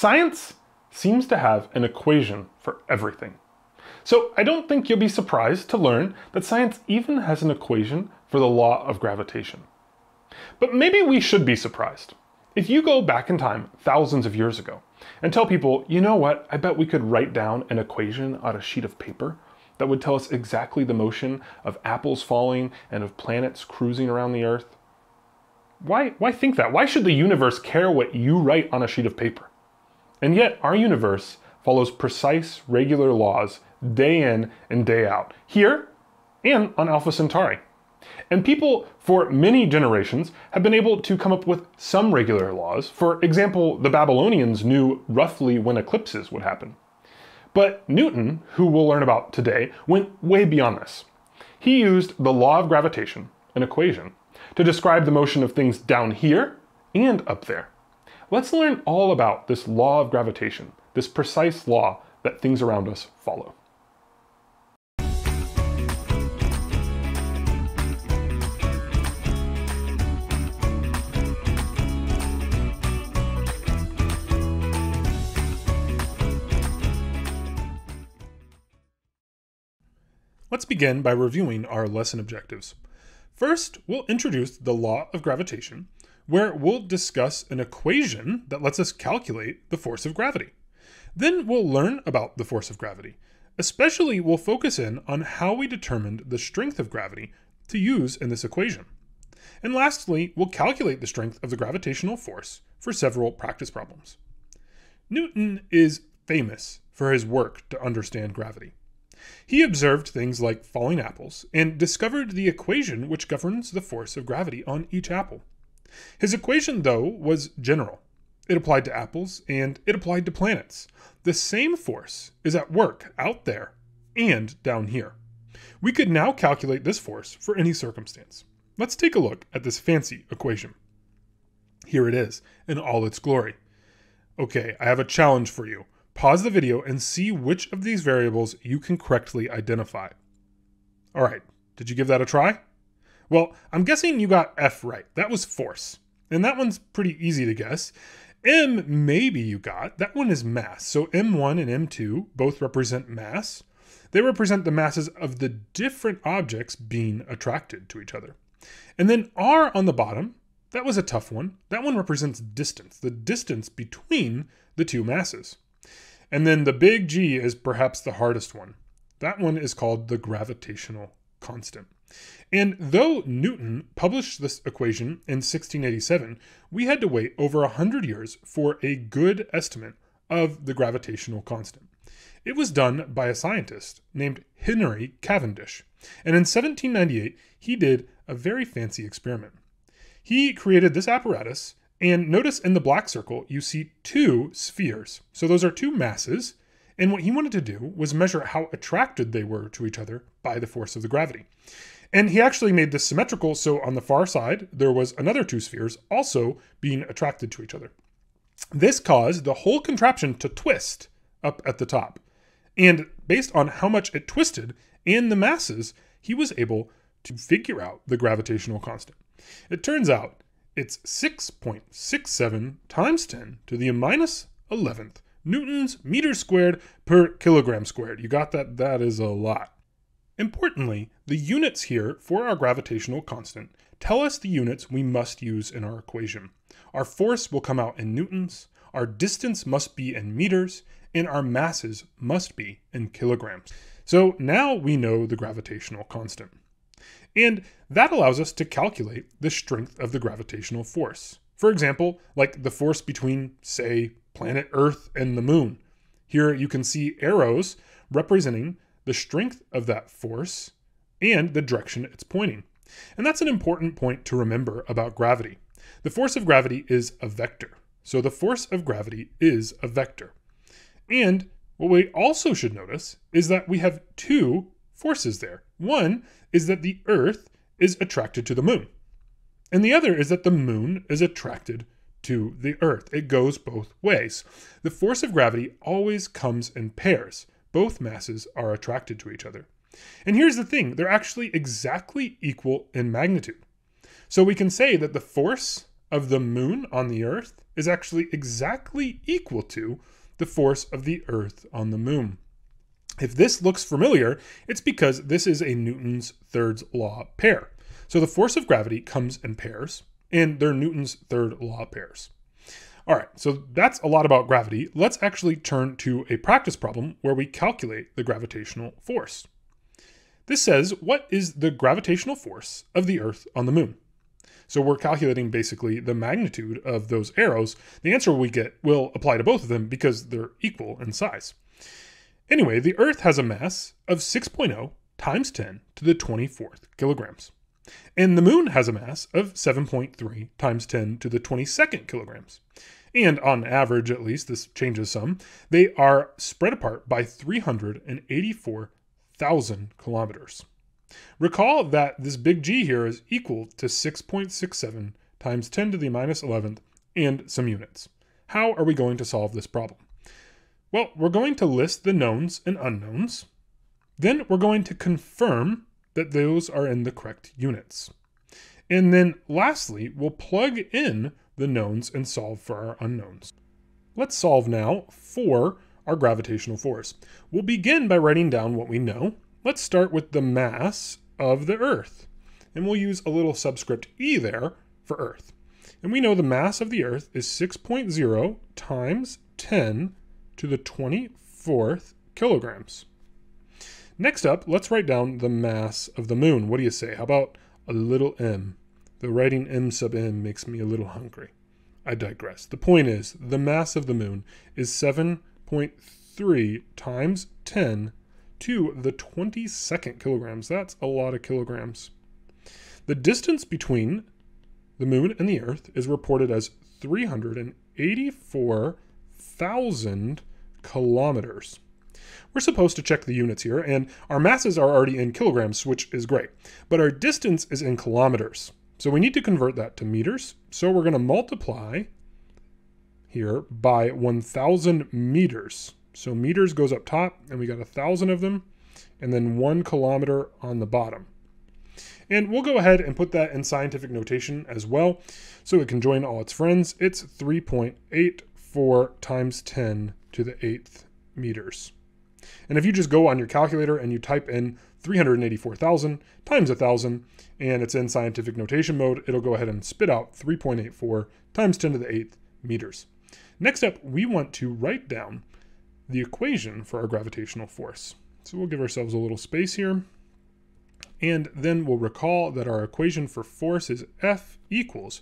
Science seems to have an equation for everything. So I don't think you'll be surprised to learn that science even has an equation for the law of gravitation. But maybe we should be surprised. If you go back in time thousands of years ago and tell people, you know what, I bet we could write down an equation on a sheet of paper that would tell us exactly the motion of apples falling and of planets cruising around the Earth. Why, why think that? Why should the universe care what you write on a sheet of paper? And yet, our universe follows precise, regular laws day in and day out, here and on Alpha Centauri. And people for many generations have been able to come up with some regular laws. For example, the Babylonians knew roughly when eclipses would happen. But Newton, who we'll learn about today, went way beyond this. He used the law of gravitation, an equation, to describe the motion of things down here and up there. Let's learn all about this law of gravitation, this precise law that things around us follow. Let's begin by reviewing our lesson objectives. First, we'll introduce the law of gravitation, where we'll discuss an equation that lets us calculate the force of gravity. Then we'll learn about the force of gravity. Especially, we'll focus in on how we determined the strength of gravity to use in this equation. And lastly, we'll calculate the strength of the gravitational force for several practice problems. Newton is famous for his work to understand gravity. He observed things like falling apples and discovered the equation which governs the force of gravity on each apple. His equation, though, was general. It applied to apples and it applied to planets. The same force is at work out there and down here. We could now calculate this force for any circumstance. Let's take a look at this fancy equation. Here it is in all its glory. Okay, I have a challenge for you. Pause the video and see which of these variables you can correctly identify. All right, did you give that a try? Well, I'm guessing you got F right. That was force. And that one's pretty easy to guess. M, maybe you got. That one is mass. So M1 and M2 both represent mass. They represent the masses of the different objects being attracted to each other. And then R on the bottom, that was a tough one. That one represents distance, the distance between the two masses. And then the big G is perhaps the hardest one. That one is called the gravitational constant. And though Newton published this equation in 1687, we had to wait over 100 years for a good estimate of the gravitational constant. It was done by a scientist named Henry Cavendish. And in 1798, he did a very fancy experiment. He created this apparatus and notice in the black circle, you see two spheres. So those are two masses. And what he wanted to do was measure how attracted they were to each other by the force of the gravity. And he actually made this symmetrical. So on the far side, there was another two spheres also being attracted to each other. This caused the whole contraption to twist up at the top. And based on how much it twisted and the masses, he was able to figure out the gravitational constant. It turns out it's 6.67 times 10 to the minus 11th newtons meters squared per kilogram squared. You got that? That is a lot. Importantly, the units here for our gravitational constant tell us the units we must use in our equation. Our force will come out in newtons, our distance must be in meters, and our masses must be in kilograms. So now we know the gravitational constant. And that allows us to calculate the strength of the gravitational force. For example, like the force between, say, planet Earth and the moon. Here you can see arrows representing the strength of that force and the direction it's pointing. And that's an important point to remember about gravity. The force of gravity is a vector. So the force of gravity is a vector. And what we also should notice is that we have two forces there. One is that the Earth is attracted to the moon, and the other is that the moon is attracted to the Earth. It goes both ways. The force of gravity always comes in pairs. Both masses are attracted to each other. And here's the thing they're actually exactly equal in magnitude. So we can say that the force of the moon on the earth is actually exactly equal to the force of the earth on the moon. If this looks familiar, it's because this is a Newton's third law pair. So the force of gravity comes in pairs, and they're Newton's third law pairs. All right, so that's a lot about gravity. Let's actually turn to a practice problem where we calculate the gravitational force. This says, what is the gravitational force of the Earth on the moon? So we're calculating basically the magnitude of those arrows. The answer we get will apply to both of them because they're equal in size. Anyway, the Earth has a mass of 6.0 times 10 to the 24th kilograms. And the moon has a mass of 7.3 times 10 to the 22nd kilograms. And on average, at least, this changes some, they are spread apart by 384,000 kilometers. Recall that this big G here is equal to 6.67 times 10 to the minus 11th and some units. How are we going to solve this problem? Well, we're going to list the knowns and unknowns. Then we're going to confirm that those are in the correct units. And then lastly, we'll plug in the knowns and solve for our unknowns. Let's solve now for our gravitational force. We'll begin by writing down what we know. Let's start with the mass of the Earth. And we'll use a little subscript E there for Earth. And we know the mass of the Earth is 6.0 times 10 to the 24th kilograms. Next up, let's write down the mass of the moon. What do you say? How about a little m? The writing m sub m makes me a little hungry. I digress. The point is, the mass of the moon is 7.3 times 10 to the 22nd kilograms. That's a lot of kilograms. The distance between the moon and the earth is reported as 384,000 kilometers. We're supposed to check the units here, and our masses are already in kilograms, which is great. But our distance is in kilometers. So we need to convert that to meters. So we're going to multiply here by 1,000 meters. So meters goes up top, and we got a 1,000 of them, and then one kilometer on the bottom. And we'll go ahead and put that in scientific notation as well, so it can join all its friends. It's 3.84 times 10 to the 8th meters. And if you just go on your calculator and you type in 384,000 times 1,000, and it's in scientific notation mode, it'll go ahead and spit out 3.84 times 10 to the 8th meters. Next up, we want to write down the equation for our gravitational force. So we'll give ourselves a little space here. And then we'll recall that our equation for force is F equals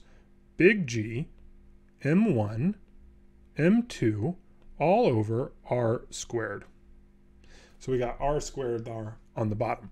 big G m1 m2 all over r squared. So we got r squared there on the bottom.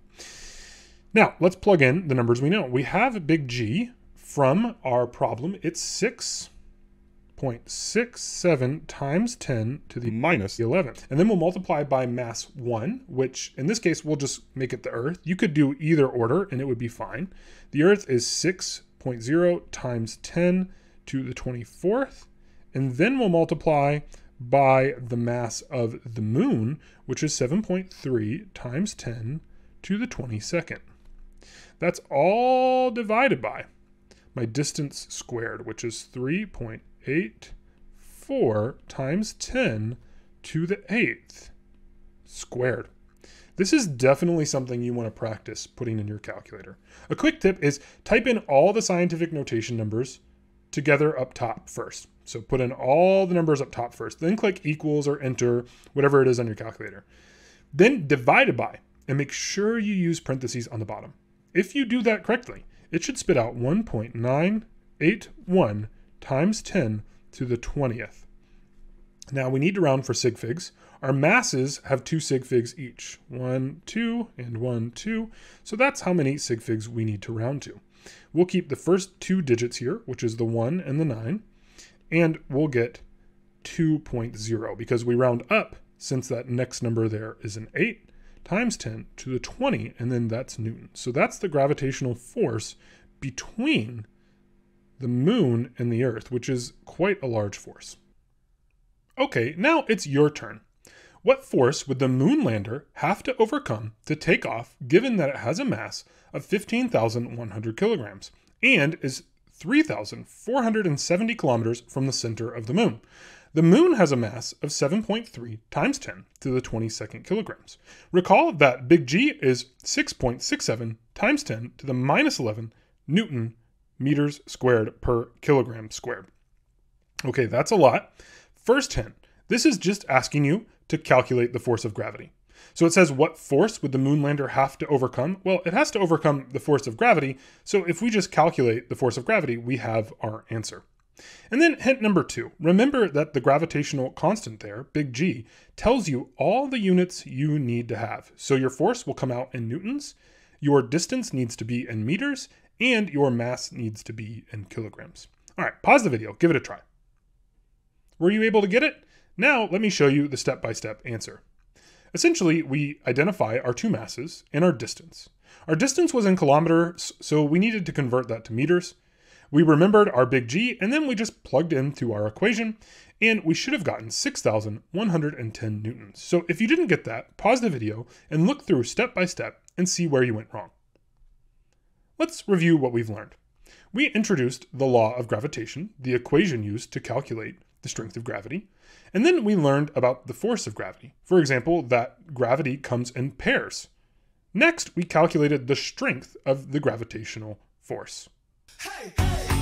Now, let's plug in the numbers we know. We have big G from our problem. It's 6.67 times 10 to the minus 11th. And then we'll multiply by mass 1, which in this case, we'll just make it the Earth. You could do either order and it would be fine. The Earth is 6.0 times 10 to the 24th. And then we'll multiply by the mass of the moon, which is 7.3 times 10 to the 22nd. That's all divided by my distance squared, which is 3.84 times 10 to the 8th squared. This is definitely something you want to practice putting in your calculator. A quick tip is type in all the scientific notation numbers together up top first. So put in all the numbers up top first, then click equals or enter, whatever it is on your calculator. Then divide it by and make sure you use parentheses on the bottom. If you do that correctly, it should spit out 1.981 times 10 to the 20th. Now we need to round for sig figs. Our masses have two sig figs each. One, two, and one, two. So that's how many sig figs we need to round to. We'll keep the first two digits here, which is the 1 and the 9 and we'll get 2.0 because we round up since that next number there is an 8 times 10 to the 20, and then that's Newton. So that's the gravitational force between the moon and the earth, which is quite a large force. Okay, now it's your turn. What force would the moon lander have to overcome to take off given that it has a mass of 15,100 kilograms and is 3,470 kilometers from the center of the moon. The moon has a mass of 7.3 times 10 to the 22nd kilograms. Recall that big G is 6.67 times 10 to the minus 11 newton meters squared per kilogram squared. Okay, that's a lot. First hint this is just asking you to calculate the force of gravity. So it says, what force would the moonlander have to overcome? Well, it has to overcome the force of gravity. So if we just calculate the force of gravity, we have our answer. And then hint number two remember that the gravitational constant there, big G, tells you all the units you need to have. So your force will come out in newtons, your distance needs to be in meters, and your mass needs to be in kilograms. All right, pause the video, give it a try. Were you able to get it? Now let me show you the step by step answer. Essentially, we identify our two masses and our distance. Our distance was in kilometers, so we needed to convert that to meters. We remembered our big G, and then we just plugged into our equation, and we should have gotten 6,110 newtons. So if you didn't get that, pause the video and look through step by step and see where you went wrong. Let's review what we've learned. We introduced the law of gravitation, the equation used to calculate the strength of gravity, and then we learned about the force of gravity. For example, that gravity comes in pairs. Next, we calculated the strength of the gravitational force. Hey, hey.